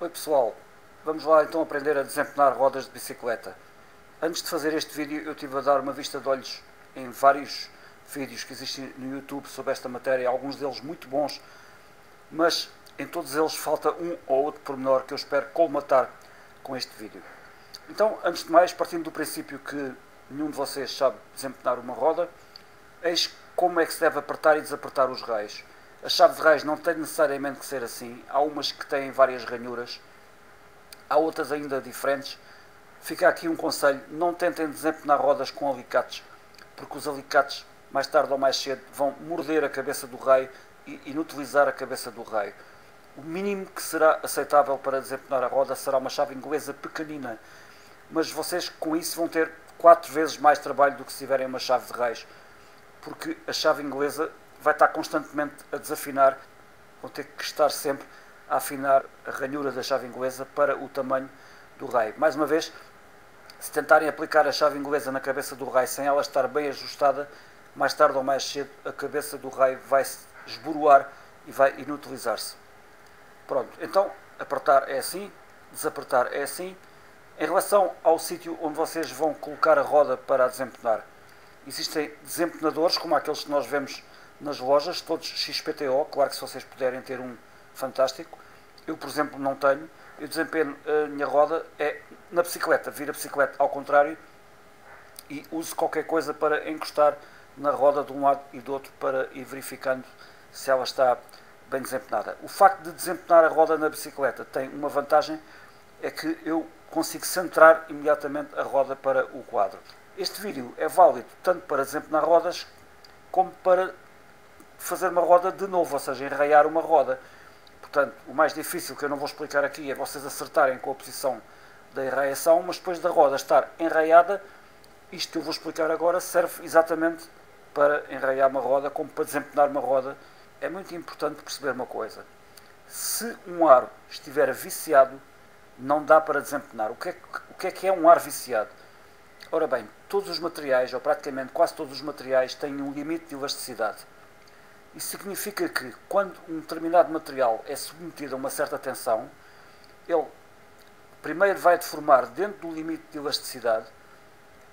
Oi pessoal, vamos lá então aprender a desempenar rodas de bicicleta. Antes de fazer este vídeo eu estive a dar uma vista de olhos em vários vídeos que existem no YouTube sobre esta matéria, alguns deles muito bons, mas em todos eles falta um ou outro pormenor que eu espero colmatar com este vídeo. Então, antes de mais, partindo do princípio que nenhum de vocês sabe desempenar uma roda, eis como é que se deve apertar e desapertar os raios. A chave de raios não tem necessariamente que ser assim. Há umas que têm várias ranhuras, há outras ainda diferentes. Fica aqui um conselho: não tentem desempenar rodas com alicates, porque os alicates, mais tarde ou mais cedo, vão morder a cabeça do raio e inutilizar a cabeça do raio. O mínimo que será aceitável para desempenar a roda será uma chave inglesa pequenina, mas vocês com isso vão ter quatro vezes mais trabalho do que se tiverem uma chave de raios, porque a chave inglesa vai estar constantemente a desafinar, vão ter que estar sempre a afinar a ranhura da chave inglesa para o tamanho do raio. Mais uma vez, se tentarem aplicar a chave inglesa na cabeça do raio sem ela estar bem ajustada, mais tarde ou mais cedo a cabeça do raio vai se esboroar e vai inutilizar-se. Pronto, então apertar é assim, desapertar é assim. Em relação ao sítio onde vocês vão colocar a roda para a existem desempenadores como aqueles que nós vemos nas lojas, todos XPTO, claro que se vocês puderem ter um fantástico. Eu, por exemplo, não tenho. Eu desempenho a minha roda é na bicicleta, vira a bicicleta ao contrário e uso qualquer coisa para encostar na roda de um lado e do outro para ir verificando se ela está bem desempenada. O facto de desempenar a roda na bicicleta tem uma vantagem, é que eu consigo centrar imediatamente a roda para o quadro. Este vídeo é válido tanto para desempenar rodas como para fazer uma roda de novo, ou seja, enraiar uma roda. Portanto, o mais difícil que eu não vou explicar aqui é vocês acertarem com a posição da enraiação, mas depois da roda estar enraiada, isto que eu vou explicar agora serve exatamente para enraiar uma roda, como para desempenar uma roda. É muito importante perceber uma coisa. Se um aro estiver viciado, não dá para desempenar. O que é, o que, é que é um ar viciado? Ora bem, todos os materiais, ou praticamente quase todos os materiais, têm um limite de elasticidade. Isso significa que quando um determinado material é submetido a uma certa tensão, ele primeiro vai deformar dentro do limite de elasticidade,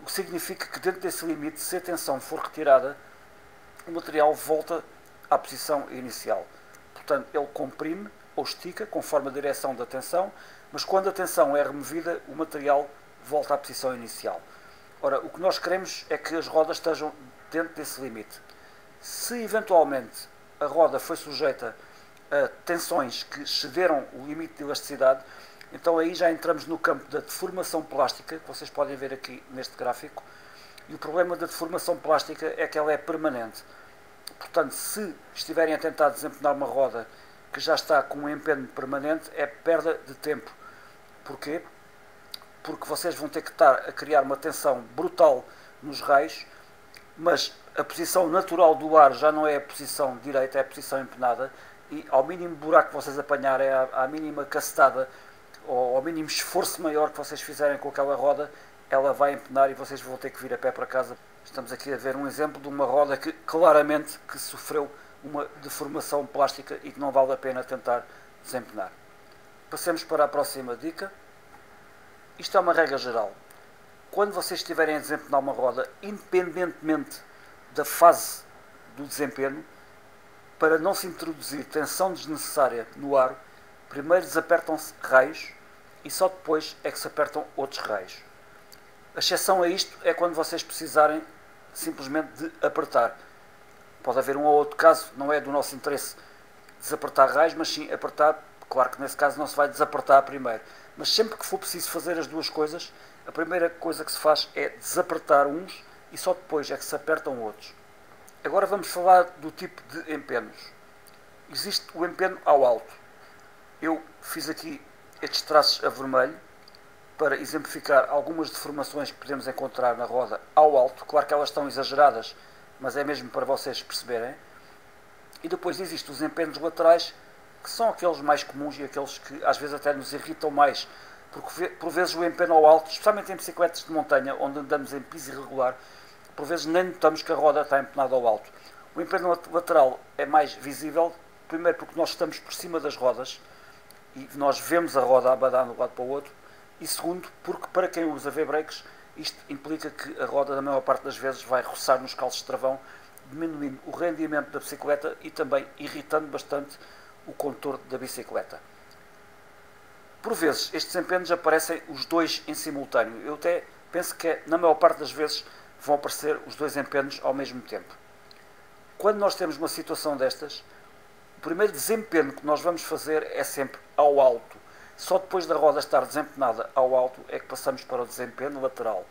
o que significa que dentro desse limite, se a tensão for retirada, o material volta à posição inicial. Portanto, ele comprime ou estica conforme a direção da tensão, mas quando a tensão é removida, o material volta à posição inicial. Ora, o que nós queremos é que as rodas estejam dentro desse limite. Se eventualmente a roda foi sujeita a tensões que excederam o limite de elasticidade, então aí já entramos no campo da deformação plástica, que vocês podem ver aqui neste gráfico. E o problema da deformação plástica é que ela é permanente. Portanto, se estiverem a tentar desempenhar uma roda que já está com um empenho permanente, é perda de tempo. Porquê? Porque vocês vão ter que estar a criar uma tensão brutal nos raios, mas a posição natural do ar já não é a posição direita, é a posição empenada, e ao mínimo buraco que vocês apanharem, à, mínima cacetada, ou ao mínimo esforço maior que vocês fizerem com aquela roda, ela vai empenar e vocês vão ter que vir a pé para casa. Estamos aqui a ver um exemplo de uma roda que claramente que sofreu uma deformação plástica e que não vale a pena tentar desempenar. Passemos para a próxima dica. Isto é uma regra geral. Quando vocês estiverem a desempenar uma roda, independentemente da fase do desempenho para não se introduzir tensão desnecessária no aro, primeiro desapertam-se raios e só depois é que se apertam outros raios. A exceção a isto é quando vocês precisarem simplesmente de apertar. Pode haver um ou outro caso, não é do nosso interesse desapertar raios, mas sim apertar. Claro que nesse caso não se vai desapertar primeiro. Mas sempre que for preciso fazer as duas coisas, a primeira coisa que se faz é desapertar uns e só depois é que se apertam outros. Agora vamos falar do tipo de empenos. Existe o empeno ao alto. Eu fiz aqui estes traços a vermelho para exemplificar algumas deformações que podemos encontrar na roda ao alto. Claro que elas estão exageradas, mas é mesmo para vocês perceberem. E depois existem os empenos laterais, que são aqueles mais comuns e aqueles que às vezes até nos irritam mais, porque por vezes o empeno ao alto, especialmente em bicicletas de montanha, onde andamos em piso irregular, por vezes nem notamos que a roda está empenada ao alto. O empenho lateral é mais visível, primeiro porque nós estamos por cima das rodas e nós vemos a roda abadar de um lado para o outro, e segundo, porque para quem usa V-brakes, isto implica que a roda, na maior parte das vezes, vai roçar nos calços de travão, diminuindo o rendimento da bicicleta e também irritando bastante o contorno da bicicleta. Por vezes, estes empenhos aparecem os dois em simultâneo. Eu até penso que, na maior parte das vezes, vão aparecer os dois empenhos ao mesmo tempo. Quando nós temos uma situação destas, o primeiro desempenho que nós vamos fazer é sempre ao alto. Só depois da roda estar desempenhada ao alto é que passamos para o desempenho lateral.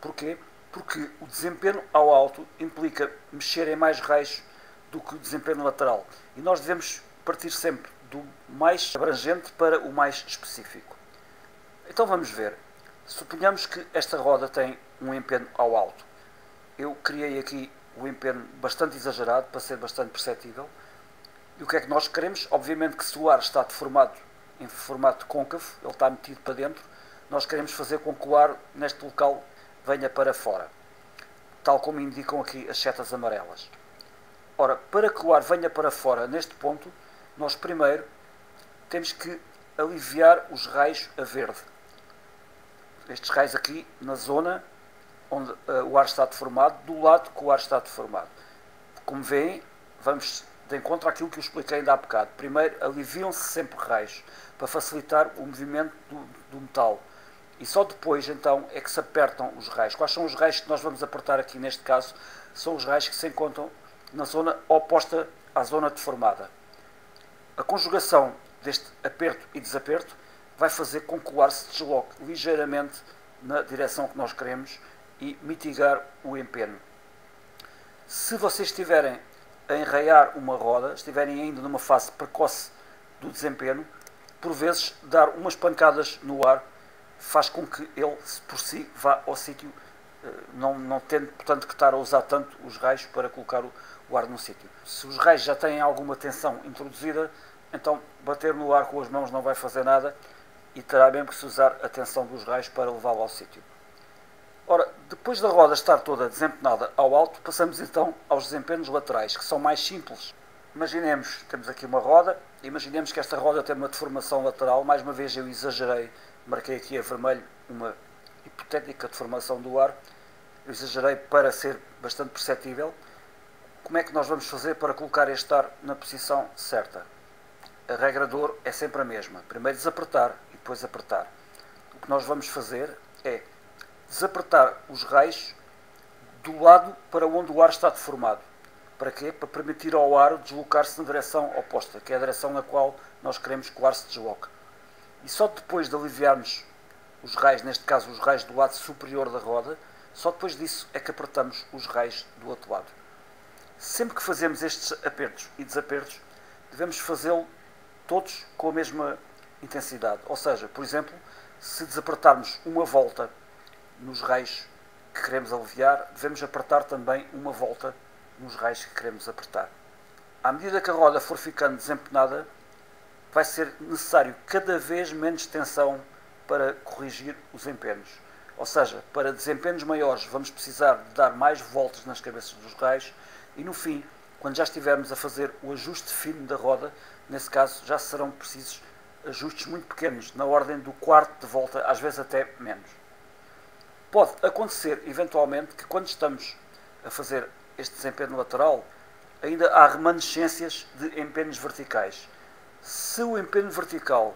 Porquê? Porque o desempenho ao alto implica mexer em mais raios do que o desempenho lateral. E nós devemos partir sempre do mais abrangente para o mais específico. Então vamos ver. Suponhamos que esta roda tem um empenho ao alto. Eu criei aqui o empenho bastante exagerado para ser bastante perceptível. E o que é que nós queremos? Obviamente que se o ar está deformado em formato côncavo, ele está metido para dentro, nós queremos fazer com que o ar neste local venha para fora, tal como indicam aqui as setas amarelas. Ora, para que o ar venha para fora neste ponto, nós primeiro temos que aliviar os raios a verde. Estes raios aqui na zona onde uh, o ar está deformado, do lado que o ar está deformado. Como veem, vamos de encontro àquilo que eu expliquei ainda há bocado. Primeiro, aliviam-se sempre raios para facilitar o movimento do, do, metal. E só depois, então, é que se apertam os raios. Quais são os raios que nós vamos apertar aqui neste caso? São os raios que se encontram na zona oposta à zona deformada. A conjugação deste aperto e desaperto vai fazer com que o ar se desloque ligeiramente na direção que nós queremos e mitigar o empenho. Se vocês estiverem a enraiar uma roda, estiverem ainda numa fase precoce do desempenho, por vezes dar umas pancadas no ar faz com que ele por si vá ao sítio, não, não tendo portanto que estar a usar tanto os raios para colocar o, o ar no sítio. Se os raios já têm alguma tensão introduzida, então bater no ar com as mãos não vai fazer nada e terá mesmo que se usar a tensão dos raios para levá-lo ao sítio. Ora, depois da roda estar toda desempenada ao alto, passamos então aos desempenhos laterais, que são mais simples. Imaginemos, temos aqui uma roda, imaginemos que esta roda tem uma deformação lateral, mais uma vez eu exagerei, marquei aqui a vermelho uma hipotética deformação do ar, eu exagerei para ser bastante perceptível. Como é que nós vamos fazer para colocar este ar na posição certa? A regra de ouro é sempre a mesma, primeiro desapertar e depois apertar. O que nós vamos fazer é desapertar os raios do lado para onde o ar está deformado. Para quê? Para permitir ao ar deslocar-se na direção oposta, que é a direção na qual nós queremos que o ar se desloque. E só depois de aliviarmos os raios, neste caso os raios do lado superior da roda, só depois disso é que apertamos os raios do outro lado. Sempre que fazemos estes apertos e desapertos, devemos fazê-lo todos com a mesma intensidade. Ou seja, por exemplo, se desapertarmos uma volta nos raios que queremos aliviar, devemos apertar também uma volta nos raios que queremos apertar. À medida que a roda for ficando desempenada, vai ser necessário cada vez menos tensão para corrigir os empenhos. Ou seja, para desempenhos maiores vamos precisar de dar mais voltas nas cabeças dos raios e no fim, quando já estivermos a fazer o ajuste fino da roda, nesse caso já serão precisos ajustes muito pequenos, na ordem do quarto de volta, às vezes até menos. Pode acontecer, eventualmente, que quando estamos a fazer este desempenho lateral, ainda há remanescências de empenhos verticais. Se o empenho vertical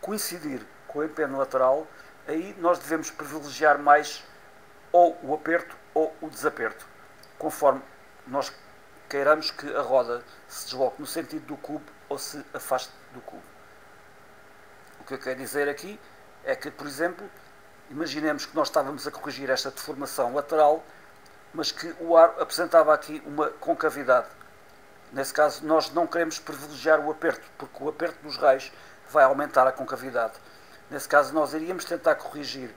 coincidir com o empenho lateral, aí nós devemos privilegiar mais ou o aperto ou o desaperto, conforme nós queiramos que a roda se desloque no sentido do cubo ou se afaste do cubo. O que eu quero dizer aqui é que, por exemplo, imaginemos que nós estávamos a corrigir esta deformação lateral, mas que o ar apresentava aqui uma concavidade. Nesse caso, nós não queremos privilegiar o aperto, porque o aperto dos raios vai aumentar a concavidade. Nesse caso, nós iríamos tentar corrigir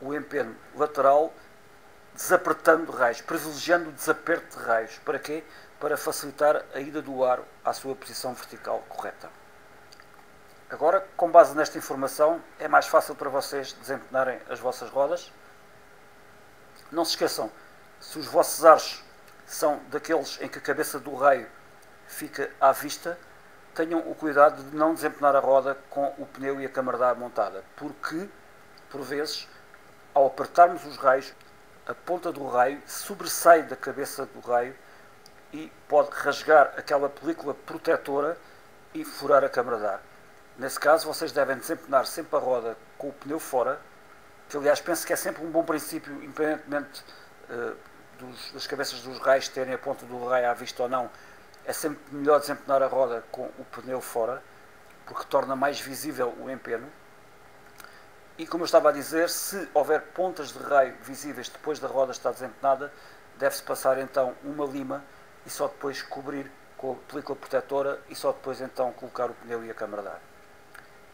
o empenho lateral desapertando raios, privilegiando o desaperto de raios. Para quê? Para facilitar a ida do ar à sua posição vertical correta. Agora, com base nesta informação, é mais fácil para vocês desempenharem as vossas rodas. Não se esqueçam, se os vossos ares são daqueles em que a cabeça do raio fica à vista, tenham o cuidado de não desempenar a roda com o pneu e a câmara de ar montada, porque, por vezes, ao apertarmos os raios, a ponta do raio sobressai da cabeça do raio e pode rasgar aquela película protetora e furar a câmara de ar. Nesse caso, vocês devem desempenar sempre a roda com o pneu fora, que aliás penso que é sempre um bom princípio, independentemente uh, dos, das cabeças dos raios terem a ponta do raio à vista ou não, é sempre melhor desempenar a roda com o pneu fora, porque torna mais visível o empeno. E como eu estava a dizer, se houver pontas de raio visíveis depois da roda estar desempenada, deve-se passar então uma lima e só depois cobrir com a película protetora e só depois então colocar o pneu e a câmara de ar.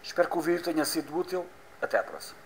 Espero que o vídeo tenha sido útil. Até à próxima.